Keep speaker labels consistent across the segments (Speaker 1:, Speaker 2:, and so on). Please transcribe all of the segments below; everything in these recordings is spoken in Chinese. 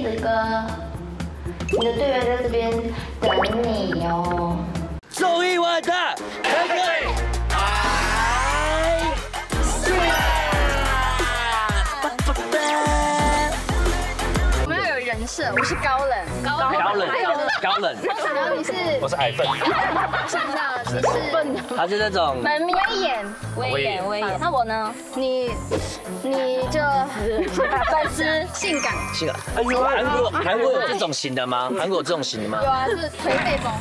Speaker 1: 记得哥，你的队员在这边等你哦。
Speaker 2: 综艺玩的，可以。
Speaker 3: 们要有人设，我是高冷，高冷
Speaker 2: 高冷，高冷，
Speaker 3: 然后你是，
Speaker 4: 我是矮笨，
Speaker 3: 想到你是笨，
Speaker 2: 他是那种
Speaker 3: 很威严，
Speaker 2: 威严威严。
Speaker 3: 那我呢？你你就粉丝性感，
Speaker 2: 性感。哎呦，韩国韩国有这种型的吗？韩国有这种型的吗？
Speaker 3: 有啊，是颓废风。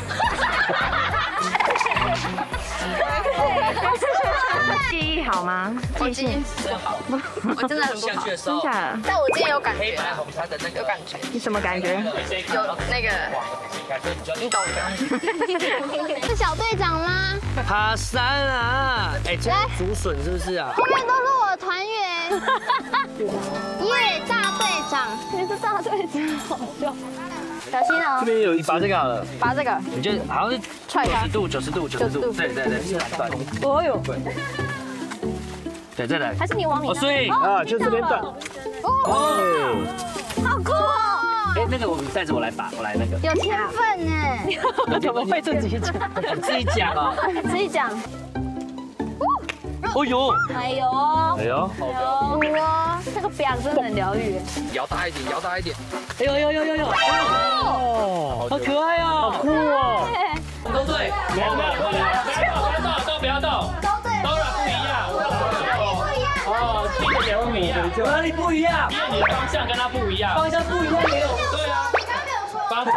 Speaker 5: 记忆好吗？
Speaker 3: 我记忆我真的很不好，
Speaker 2: 真
Speaker 5: 的？
Speaker 3: 但我今天有感觉，有感觉。
Speaker 5: 你什么感觉？
Speaker 3: 有那个，你懂的。是小队长吗？
Speaker 2: 爬山啊！哎，这竹笋是不是啊？
Speaker 3: 后面都是我的团员。耶，大你是大队长，好笑。小心哦！
Speaker 2: 这边有一拔这个好了，
Speaker 3: 拔这个，
Speaker 2: 你就好像是
Speaker 3: 踹
Speaker 2: 九十度，九十度，九十度，对对对，是断。
Speaker 3: 哦呦，
Speaker 2: 对，再来。
Speaker 3: 还是你往里。
Speaker 2: 所以
Speaker 4: 啊，就这边断。
Speaker 3: 哦，好酷哦！
Speaker 2: 哎，那个我们带着我来拔，我来那个。
Speaker 3: 有天分呢。
Speaker 5: 怎么会 自己讲？
Speaker 2: 自己讲哦，
Speaker 3: 自己讲。
Speaker 2: 哦呦，
Speaker 3: 哎呦，
Speaker 4: 哎呦，
Speaker 3: 哇，这个表真的很疗愈。
Speaker 6: 摇大一点，摇大一点。
Speaker 2: 哎呦呦呦呦呦，哦，好可爱哦，
Speaker 4: 好酷哦。
Speaker 2: 都对，
Speaker 6: 没有没有，不要动，都不要动，
Speaker 3: 都对，
Speaker 6: 当然不一样。
Speaker 3: 不一样。
Speaker 6: 哦，听得点不一样，
Speaker 2: 哪里不一样？
Speaker 6: 因为你的方向跟他不一样。
Speaker 2: 方向不一样没有？
Speaker 6: 对啊。
Speaker 3: 你刚刚没有说。
Speaker 6: 方向。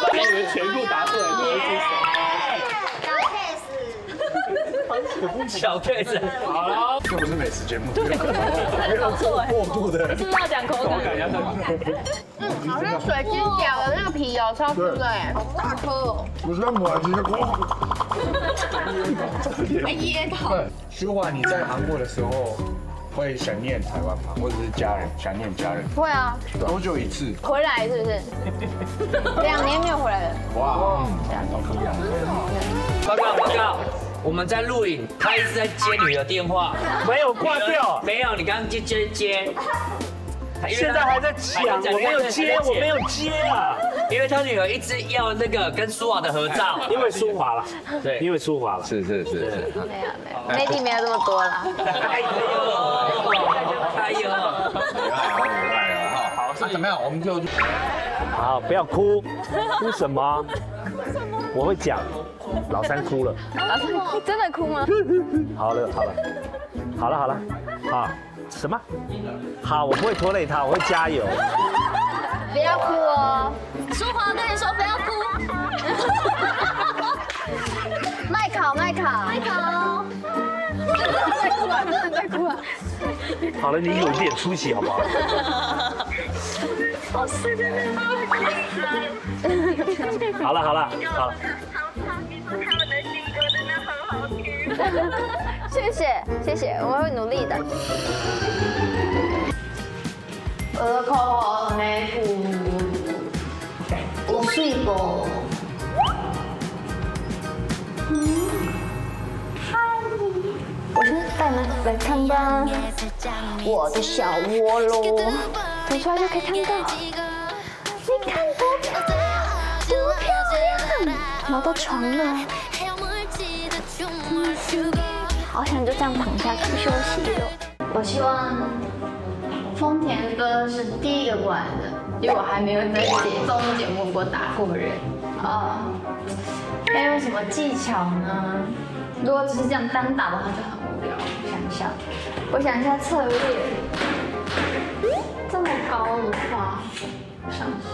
Speaker 6: 把你们全部答对，你们是谁？
Speaker 2: 小 case，
Speaker 6: 好了，
Speaker 4: 这不是美食节目，没错，过度的，
Speaker 5: 是要讲口感。
Speaker 3: 嗯，好像水晶饺的那个皮哦，超粗的哎，好大颗哦。
Speaker 4: 不是抹完直接哇，
Speaker 3: 还噎到。
Speaker 4: 舒华，你在韩国的时候会想念台湾吗？或者是家人想念家人？
Speaker 3: 会啊，
Speaker 4: 多久一次？
Speaker 3: 回来是不是？两年没有回来了。
Speaker 4: 哇，两年不一样。
Speaker 2: 报告报告，我们在录影，他一直在接女儿电话，
Speaker 4: 没有挂掉，
Speaker 2: 没有，你刚刚接接接，
Speaker 4: 现在还在抢，我没有接，我没有接啊，
Speaker 2: 因为他女儿一直要那个跟舒华的合照，
Speaker 4: 因为舒华了，
Speaker 2: 对，
Speaker 4: 因为舒华了，
Speaker 6: 是是是是。
Speaker 3: 没有没有，内地没有这么多了。
Speaker 2: 哎呦，哎呦，
Speaker 4: 好，那怎么样？我们就好，不要哭，哭什么？我会讲，老三哭了。
Speaker 3: 老师真的哭吗？
Speaker 4: 好了好了，好了好了，好什么？好，我不会拖累他，我会加油。
Speaker 3: 不要哭哦。
Speaker 1: 舒华跟你说不要哭。
Speaker 3: 麦考麦考麦考。在哭啊！真的在哭啊！
Speaker 4: 好了，你有一点出息好不好？
Speaker 3: 好帅真的吗？
Speaker 4: 好了好了好。
Speaker 3: 谢谢谢谢，我们会努力的。
Speaker 1: 我口红没补，有水不？
Speaker 3: 我先带你们来看吧，我的小窝喽，走出来就可以看到。你看多漂亮，多漂亮！毛到床了，好想就这样躺下去休息哦。
Speaker 1: 我希望丰田哥是第一个过来的，因为我还没有在节综艺节目过打过人啊。该用什么技巧呢？如果只是这样单打的话就很无聊。我想一下，我想一下策略。这么高的话，我想一下，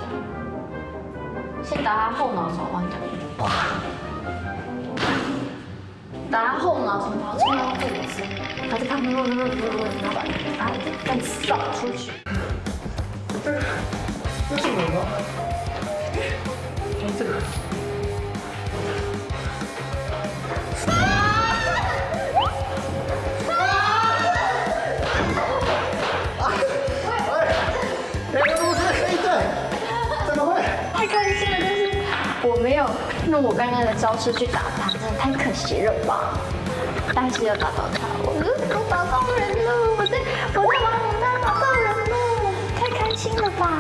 Speaker 1: 先打他后脑勺换脚。打他后脑勺，然后冲到肚子，他在旁边问问问问问，然后把再扫出去。
Speaker 4: 这是什么？哎，这个。
Speaker 1: 太开心了，但是我没有用我刚刚的招式去打，太可惜了吧？但是要打到他，我我打到人了，我在我在玩，我在打到人了，太开。心了吧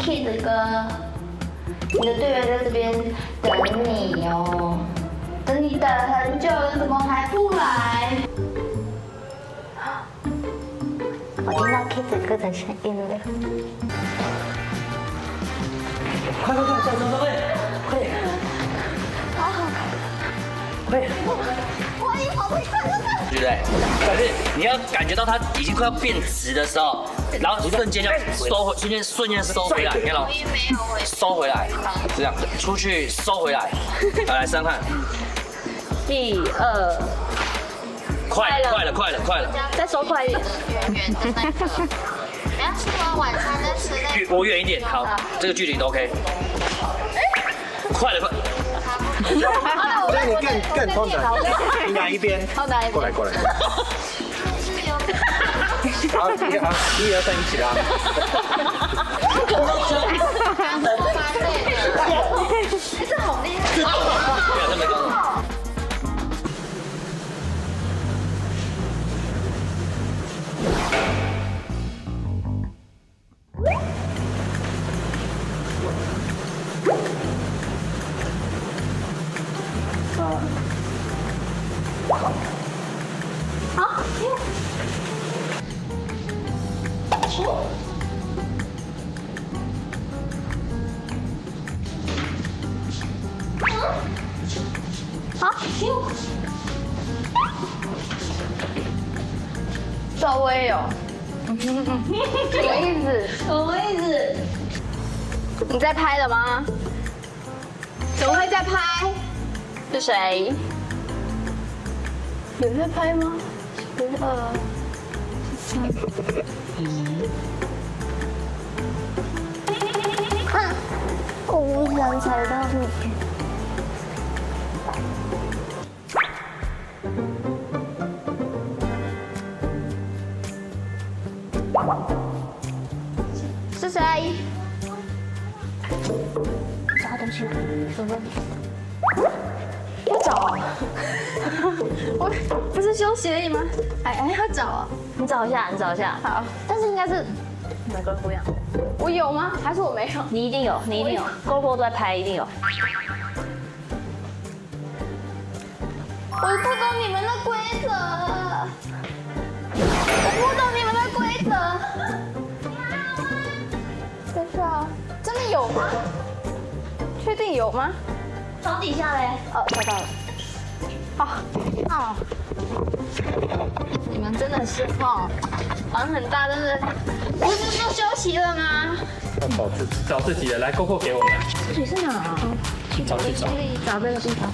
Speaker 1: ？Kid 哥，你的队员在这边等你哦，等你等很久了，怎么还不来？我听到 Kid 哥的声音了。
Speaker 2: 快快快，小周周位，快点！快点！
Speaker 1: 我已经跑回去了。
Speaker 2: 对不对？可是你要感觉到它已经快要变直的时候，然后瞬间就收回，瞬间瞬间收回来，你看到吗？收回来，这样出去收回来，好来三看，
Speaker 7: 一二，
Speaker 2: 快了快了快了快了，
Speaker 7: 再收快一点。
Speaker 3: 远的那个。等下吃完晚餐再吃那
Speaker 2: 个我远一点，好，这个距离都 OK。快了快，
Speaker 4: 这样你更更通的，你哪一边？
Speaker 7: 好哪一
Speaker 4: 过来过来。好，一二一二三一起啦！
Speaker 2: 没有这没动。
Speaker 3: 稍有。什么意思？什么意思？你在拍了吗？怎么会在拍？是谁？有在拍吗？十二、
Speaker 1: 我不想踩到你。
Speaker 3: 是谁？
Speaker 1: 找东西，说说。
Speaker 3: 要找啊？我不是休息而已吗？哎哎要找啊？
Speaker 1: 你找一下，你找一下。
Speaker 3: 好，但是应该是每个人不一样。我有吗？还是我没有？
Speaker 1: 你一定有，你一定有，GoPro 都在拍，一定有。
Speaker 3: 我不懂你们的规则，我不懂你们的规则。等一下啊，真的有吗？确定有吗？
Speaker 1: 床底下嘞。
Speaker 3: 哦，找到了。好，哦，你们真的是哦，玩很大，但是。不是说休息了吗？
Speaker 6: 要找自找自己的，来，GoPro 给我们，
Speaker 3: 这里是哪啊？
Speaker 6: 去找去找。
Speaker 3: 找这个地方。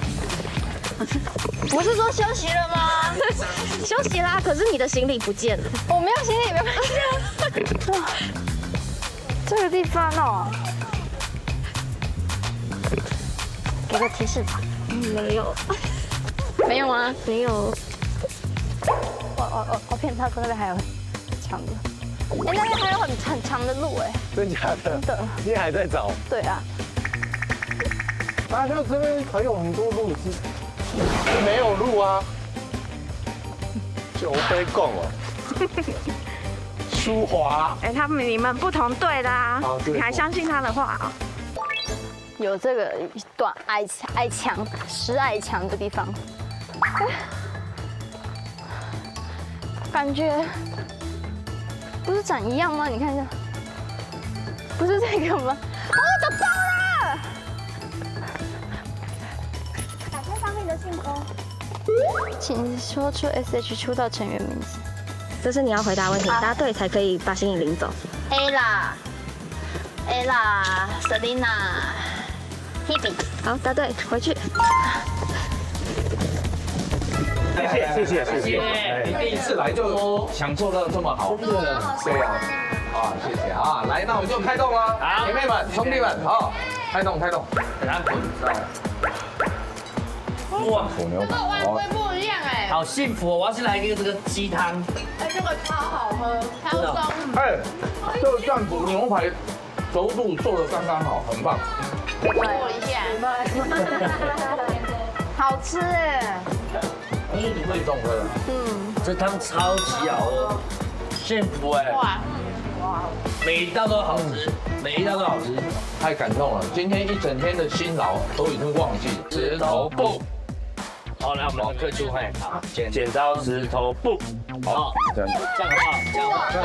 Speaker 3: 不是说休息了吗？
Speaker 7: 休息啦，可是你的行李不见了。
Speaker 3: 我没有行李，没有发现。哇，这个地方哦，
Speaker 1: 给个提示吧。
Speaker 7: 没有，
Speaker 3: 没有吗？
Speaker 7: 没有。
Speaker 3: 我我我我骗他说那边还有很长的，哎、那边还有很很长的路哎。
Speaker 4: 真假的？
Speaker 3: 真的？
Speaker 4: 你还在找？
Speaker 3: 对啊，
Speaker 4: 啊，那这边还有很多路是没有路啊，就非共哦。舒华，
Speaker 7: 哎，他们你们不同队的啊你还相信他的话啊？
Speaker 3: 有这个一段矮矮墙、石矮墙的地方，哎 感觉不是长一样吗？你看一下，不是这个吗？哦，找到请说出 S H 出道成员名字。
Speaker 7: 这是你要回答问题，答对才可以把行李领走。
Speaker 3: Ella、Ella、Selina、Hebe。
Speaker 7: 好，答对，回去。
Speaker 4: 谢谢谢谢谢谢。
Speaker 8: 你第一次来就享受到这么好，真的，对呀，啊，谢谢啊，来，那我们就开动了，
Speaker 2: 好。
Speaker 8: 姐妹们、兄弟们，好，开动开动，
Speaker 2: 哇，
Speaker 8: 火牛排，
Speaker 3: 外
Speaker 8: 好
Speaker 3: 观不一样哎，
Speaker 2: 好幸福哦！我要先来一个这个鸡汤，
Speaker 3: 哎，这个超好喝，超
Speaker 2: 真的
Speaker 3: 松。
Speaker 8: 哎，这个酱骨牛排熟度做的刚刚好，很棒，
Speaker 3: 过一下，好吃哎。
Speaker 8: 你会懂的，嗯
Speaker 2: 这汤超级好喝，幸福哎！
Speaker 3: 哇，
Speaker 2: 每一道都好吃，每一道都好吃。
Speaker 8: 太感动了，今天一整天的辛劳都已经忘记了。石头布，
Speaker 2: 好，来我们各出换好，剪
Speaker 4: 剪刀石头布，
Speaker 2: 好，
Speaker 8: 这样子。
Speaker 2: 这样的话，这样。对，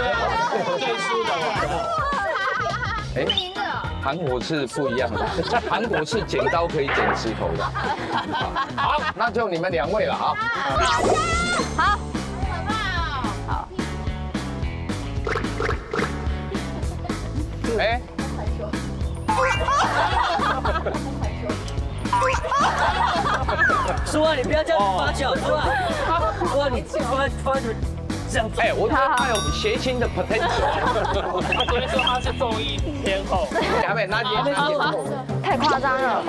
Speaker 2: 最输的我。
Speaker 8: 哎，韩国是不一样的，韩国是剪刀可以剪石头的。好，那就你们两位了啊。
Speaker 3: 好，
Speaker 8: 哎，
Speaker 2: 苏啊，你不要这样子发球，苏啊，叔啊，你发发球这样子。
Speaker 8: 哎，我觉得他有谐星的 potential。
Speaker 6: 所以说他是综艺天后。
Speaker 8: 两位拿姐姐
Speaker 3: 太夸张了。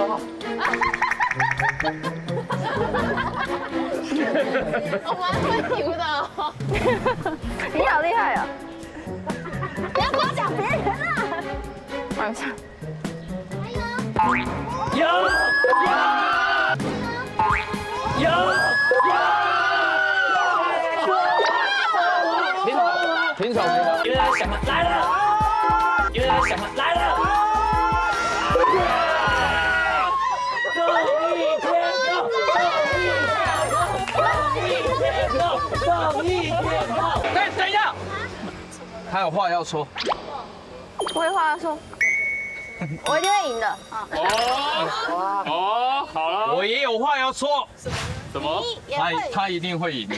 Speaker 1: 我蛮会游的哦。
Speaker 3: 你好厉害啊！不要夸奖别人啊！晚上
Speaker 2: 来了，有人想了来了。综艺天后，综艺天后，综艺天后。
Speaker 8: 哎，等一下，他有话要说。
Speaker 3: 我有话要说，我一定会赢的。
Speaker 6: 哦哦，好了，
Speaker 8: 我也有话要说，
Speaker 6: 什么？
Speaker 8: 他他一定会赢的。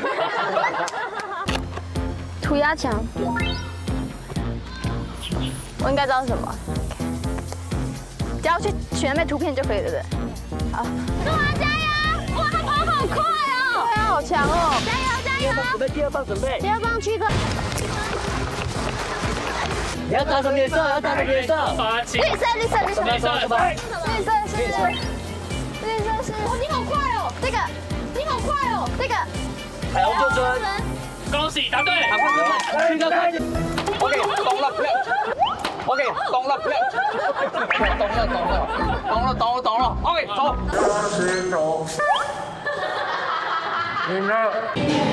Speaker 3: 涂鸦墙，我应该知道是什么，只要去选那边图片就可以了，对不对？好，杜华加油！哇，他跑好快哦！对啊，好强哦！加油加油！
Speaker 2: 准备第二棒，准备。
Speaker 3: 第二棒区哥，
Speaker 2: 你要打什么颜色？要打什么颜色？
Speaker 3: 绿色，绿色绿色
Speaker 2: 绿色绿色？
Speaker 3: 绿色是绿色是，哦，你好快哦！这个，你好快哦！这个，
Speaker 2: 海龙救尊，
Speaker 6: 恭喜答对。
Speaker 2: 去个快点。
Speaker 8: OK，懂了，play。OK，懂了懂了。懂了，懂了，懂了，懂了，懂了。OK，走。
Speaker 4: 你
Speaker 2: 们？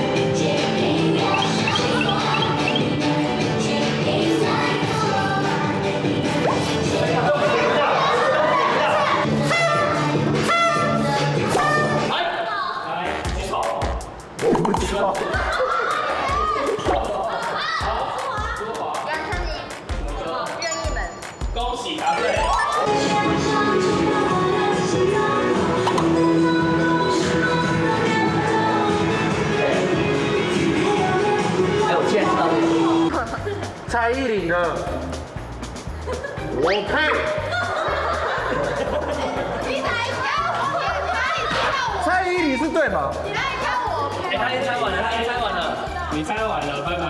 Speaker 4: 蔡依林的，我配。蔡依林是对吗？
Speaker 2: 哎，他已经猜完了，他已经猜完了。
Speaker 6: 你猜完了，拜拜。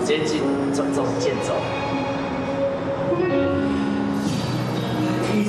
Speaker 2: 直接近走走剑走。
Speaker 4: 平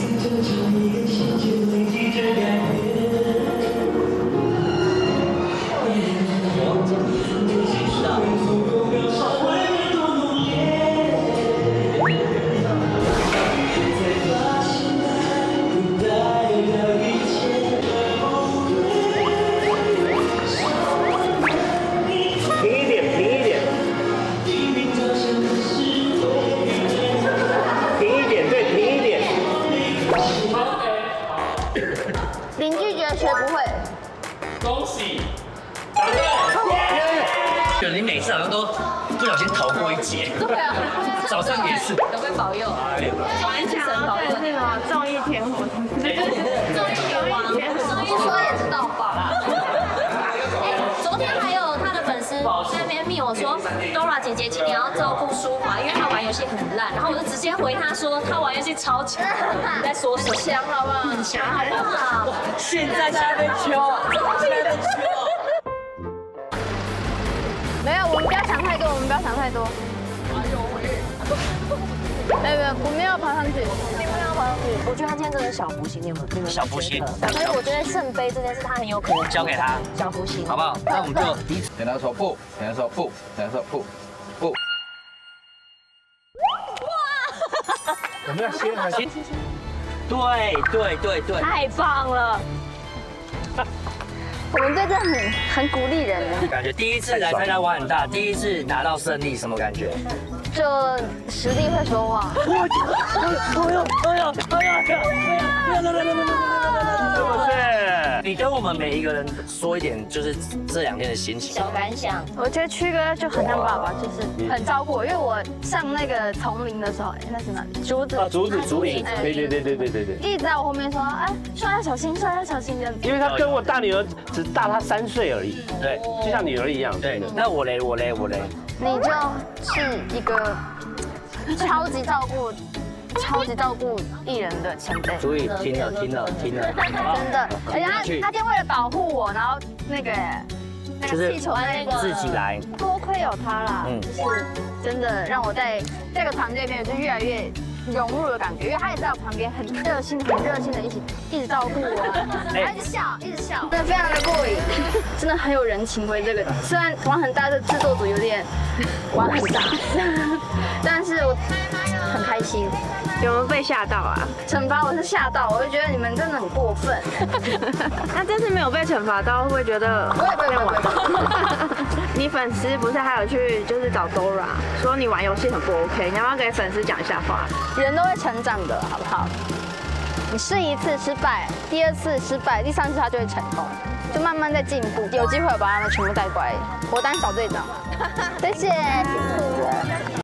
Speaker 2: 都不小心逃过一劫。对啊，早上也是。
Speaker 1: 有被保佑，顽强的，对，是什么综艺天后，综艺天后，
Speaker 3: 不说也知道吧？
Speaker 9: 昨天还有他的粉丝在那边密我说，Dora 姐姐今年要照顾舒华，因为她玩游戏很烂，然后我就直接回他说，她玩游戏超强，你在说什么？
Speaker 3: 强好不好？
Speaker 9: 很强，好不好？
Speaker 2: 现在下面秋，现在秋。
Speaker 3: 们不要想太多，我们不要想太多。没有没有，我们要爬上去，你不要爬上去。
Speaker 9: 我觉得他今天真的是小福星，你有没有？你们
Speaker 2: 小福星
Speaker 9: 觉得所以我觉得圣杯这件事他很有可能
Speaker 2: 交给他，
Speaker 9: 小福星，
Speaker 2: 好不好？那我们就彼此。
Speaker 8: 剪刀手布，剪刀手布，剪刀手布，布。
Speaker 4: 我们要先还是？
Speaker 2: 对对对对，
Speaker 3: 太棒了！我们队真的很很鼓励人呢，
Speaker 2: 感觉第一次来参加玩很大，第一次拿到胜利，什么感觉？
Speaker 3: 就实力会说话。
Speaker 2: 哎呦哎呦哎呦哎呦！
Speaker 4: 是不是？
Speaker 2: 你跟我们每一个人说一点，就是这两天的心情。
Speaker 9: 小感想，
Speaker 3: 我觉得曲哥就很像爸爸，就是很照顾我，因为我上那个丛林的时候，哎，那是哪里？竹子。
Speaker 4: 啊，竹子竹林，对对对对对对对。
Speaker 3: 一直在我后面说，哎，说要小心，说要小心这样子。
Speaker 4: 因为他跟我大女儿只大他三岁而已，
Speaker 2: 对
Speaker 4: 就像女儿一样。
Speaker 2: 对，那我嘞我嘞我嘞，
Speaker 3: 你就是一个超级照顾、超级照顾艺人的前辈。
Speaker 2: 注意听了听了听了，
Speaker 3: 真的，而且他他今天为了保护我，然后那个那
Speaker 2: 就是
Speaker 3: 个气球那个
Speaker 2: 自己来。
Speaker 3: 多亏有他啦，
Speaker 2: 嗯。
Speaker 3: 就是真的让我在这个团队里面就越来越融入的感觉，因为他也在我旁边很热心、很热心的一起一直照顾我，
Speaker 2: 哎。
Speaker 3: 他一直笑，一直笑，真的非常的过瘾，真的很有人情味。这个虽然玩很大的制作组有点玩很大，但是我很开心。
Speaker 7: 有没有被吓到啊？
Speaker 3: 惩罚我是吓到，我就觉得你们真的很过分。
Speaker 7: 那这次没有被惩罚到，会不会觉得
Speaker 3: 不会不会不会不会。
Speaker 7: 你粉丝不是还有去就是找 Dora 说你玩游戏很不 OK，你要不要给粉丝讲一下话？
Speaker 3: 人都会成长的，好不好？你试一次失败，第二次失败，第三次他就会成功，就慢慢在进步。有机会我把他们全部带过来，我当小队长嘛。谢谢，辛苦了。